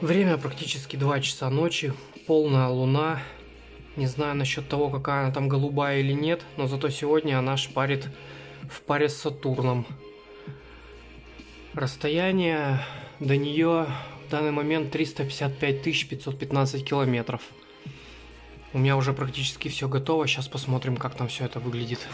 Время практически 2 часа ночи, полная луна. Не знаю насчет того, какая она там голубая или нет, но зато сегодня она шпарит в паре с Сатурном. Расстояние до нее в данный момент 355 515 километров. У меня уже практически все готово, сейчас посмотрим, как там все это выглядит.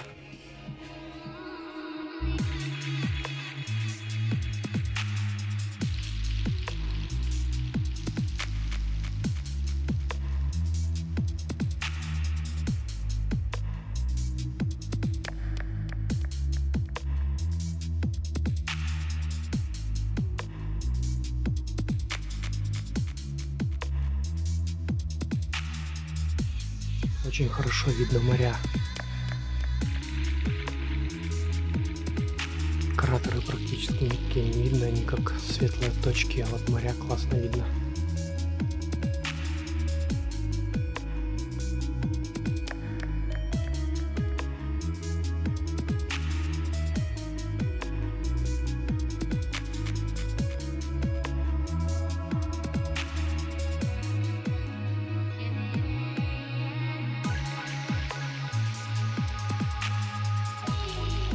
Очень хорошо видно моря. Кратеры практически никакие не видно, они как светлые точки, а вот моря классно видно.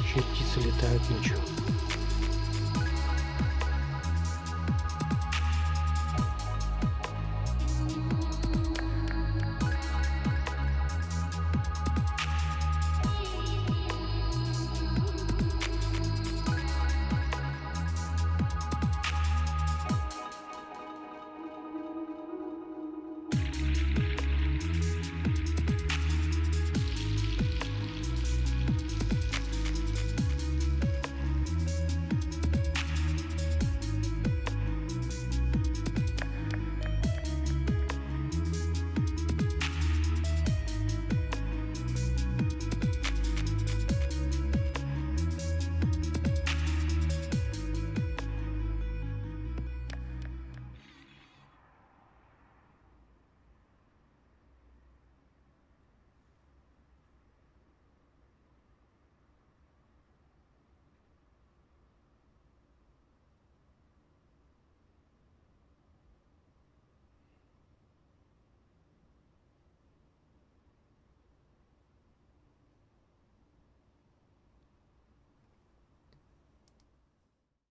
Еще птицы летают ночью.